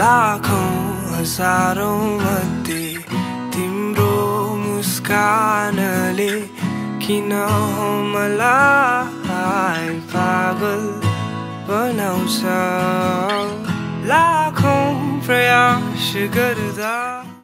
लाखौँ हजारौँ मध्ये तिम्रो मुस्कानले किन हो मलाई पागल बनाउँछ लाखौँ प्रयास गर्दा